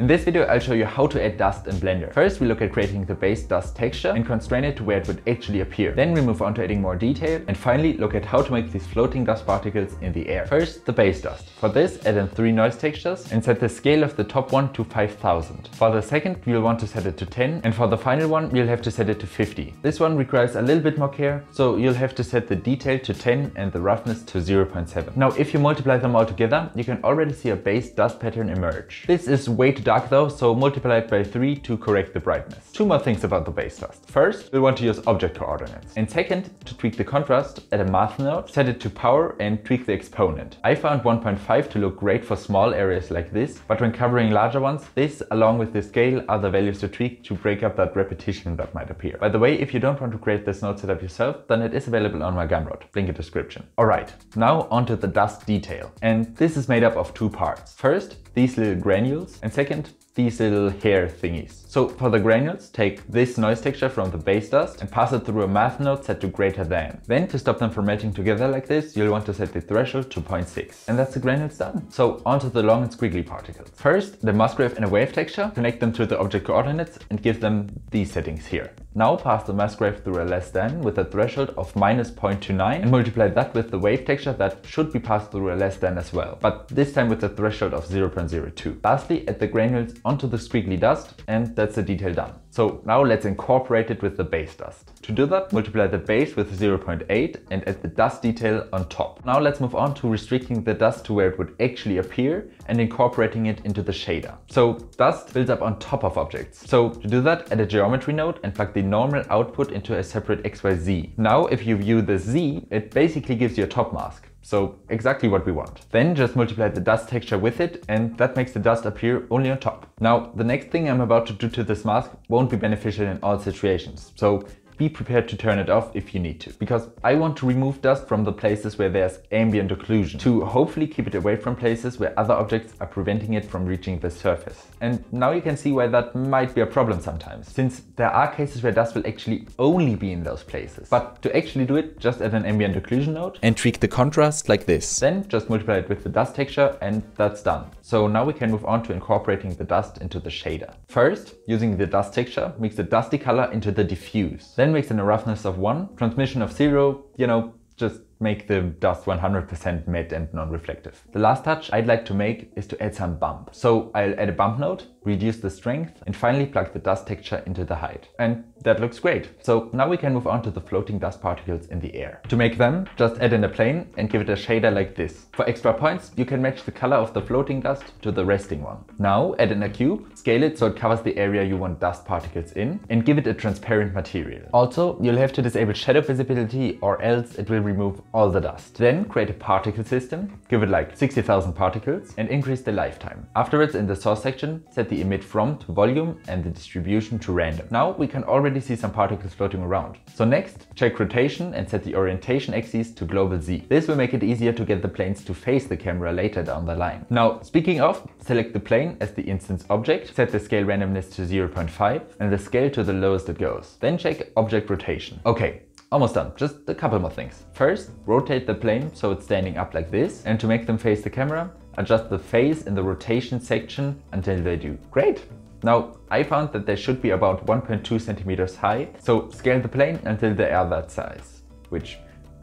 In this video I'll show you how to add dust in Blender. First we look at creating the base dust texture and constrain it to where it would actually appear. Then we move on to adding more detail and finally look at how to make these floating dust particles in the air. First the base dust. For this add in 3 noise textures and set the scale of the top one to 5000. For the second we'll want to set it to 10 and for the final one we'll have to set it to 50. This one requires a little bit more care so you'll have to set the detail to 10 and the roughness to 0.7. Now if you multiply them all together you can already see a base dust pattern emerge. This is way too dark though, so multiply it by 3 to correct the brightness. Two more things about the base dust. First, we'll want to use object coordinates. And second, to tweak the contrast, add a math node, set it to power and tweak the exponent. I found 1.5 to look great for small areas like this, but when covering larger ones, this along with the scale are the values to tweak to break up that repetition that might appear. By the way, if you don't want to create this node setup yourself, then it is available on my Gumroad, link in the description. Alright, now onto the dust detail. And this is made up of two parts. First, these little granules, and second, end these little hair thingies. So for the granules, take this noise texture from the base dust and pass it through a math node set to greater than. Then to stop them from melting together like this, you'll want to set the threshold to 0.6. And that's the granules done. So onto the long and squiggly particles. First, the Musgrave and a wave texture, connect them to the object coordinates and give them these settings here. Now pass the Musgrave through a less than with a threshold of minus 0.29 and multiply that with the wave texture that should be passed through a less than as well, but this time with a threshold of 0.02. Lastly, add the granules onto the squiggly dust and that's the detail done. So now let's incorporate it with the base dust. To do that, multiply the base with 0.8 and add the dust detail on top. Now let's move on to restricting the dust to where it would actually appear and incorporating it into the shader. So dust builds up on top of objects. So to do that, add a geometry node and plug the normal output into a separate XYZ. Now if you view the Z, it basically gives you a top mask. So exactly what we want. Then just multiply the dust texture with it and that makes the dust appear only on top. Now the next thing I'm about to do to this mask won't be beneficial in all situations. So be prepared to turn it off if you need to. Because I want to remove dust from the places where there's ambient occlusion to hopefully keep it away from places where other objects are preventing it from reaching the surface. And now you can see why that might be a problem sometimes, since there are cases where dust will actually only be in those places. But to actually do it, just add an ambient occlusion node and tweak the contrast like this. Then just multiply it with the dust texture and that's done. So now we can move on to incorporating the dust into the shader. First, using the dust texture, mix the dusty color into the diffuse. Then mix in a roughness of 1, transmission of 0, you know, just make the dust 100% matte and non-reflective. The last touch I'd like to make is to add some bump. So I'll add a bump node, reduce the strength and finally plug the dust texture into the height. And that looks great. So now we can move on to the floating dust particles in the air. To make them, just add in a plane and give it a shader like this. For extra points, you can match the color of the floating dust to the resting one. Now add in a cube, scale it so it covers the area you want dust particles in and give it a transparent material. Also, you'll have to disable shadow visibility or else it will remove all the dust. Then create a particle system, give it like 60,000 particles and increase the lifetime. Afterwards in the source section, set the emit from to volume and the distribution to random. Now we can already see some particles floating around. So next, check rotation and set the orientation axis to global Z. This will make it easier to get the planes to face the camera later down the line. Now, speaking of, select the plane as the instance object, set the scale randomness to 0.5 and the scale to the lowest it goes. Then check object rotation. Okay, Almost done, just a couple more things. First, rotate the plane so it's standing up like this and to make them face the camera, adjust the phase in the rotation section until they do. Great! Now, I found that they should be about 1.2 centimeters high, so scale the plane until they are that size, which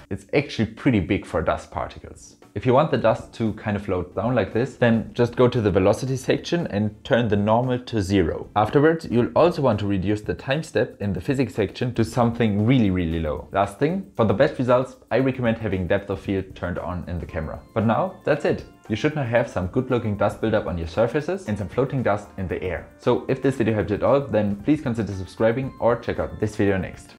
is actually pretty big for dust particles. If you want the dust to kind of float down like this, then just go to the velocity section and turn the normal to zero. Afterwards, you'll also want to reduce the time step in the physics section to something really, really low. Last thing, for the best results, I recommend having depth of field turned on in the camera. But now, that's it. You should now have some good looking dust buildup on your surfaces and some floating dust in the air. So if this video helped you at all, then please consider subscribing or check out this video next.